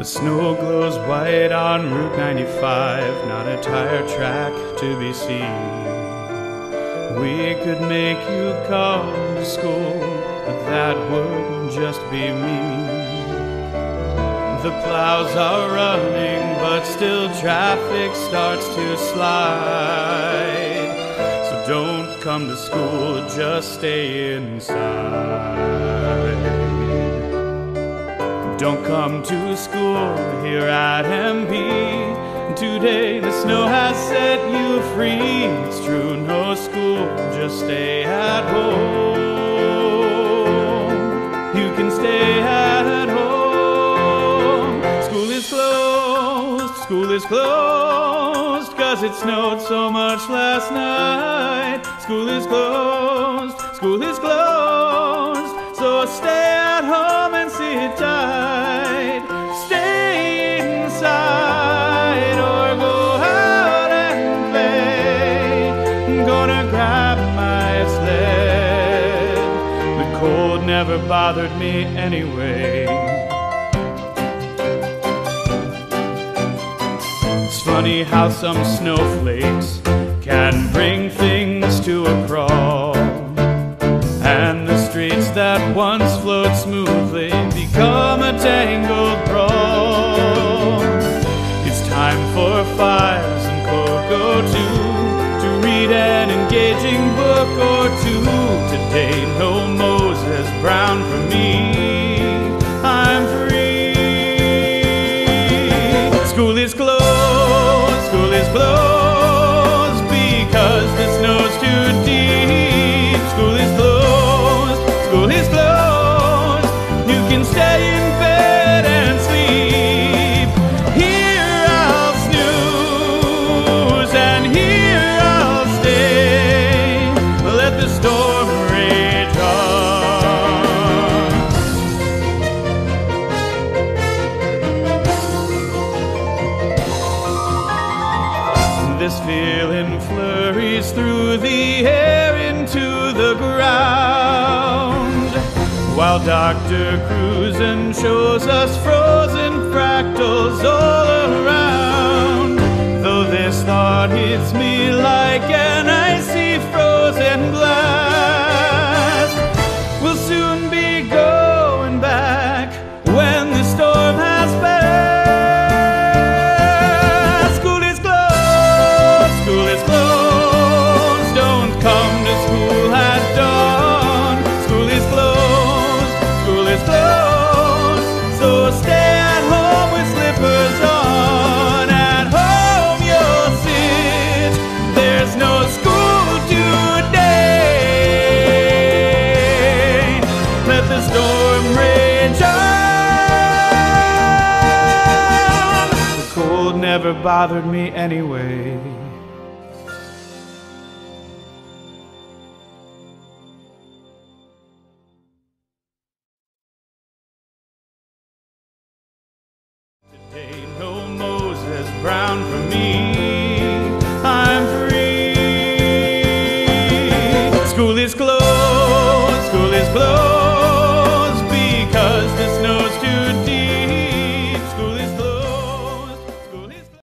The snow glows white on Route 95, not a tire track to be seen. We could make you come to school, but that would just be mean. The plows are running, but still traffic starts to slide. So don't come to school, just stay inside. Don't come to school here at MB. Today the snow has set you free. It's true, no school, just stay at home. You can stay at home. School is closed, school is closed, cause it snowed so much last night. School is closed, school is closed, never bothered me anyway. It's funny how some snowflakes can bring things to a crawl. And the streets that once flowed smoothly become a tangled brawl. It's time for fires and cocoa too, to read an engaging book or two. Today, no Moses Brown for me. I'm free. School is closed, This feeling flurries through the air into the ground. While Dr. Cruzen shows us frozen fractals all never bothered me anyway. Today, no Moses Brown for me.